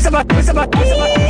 What's about? What's about?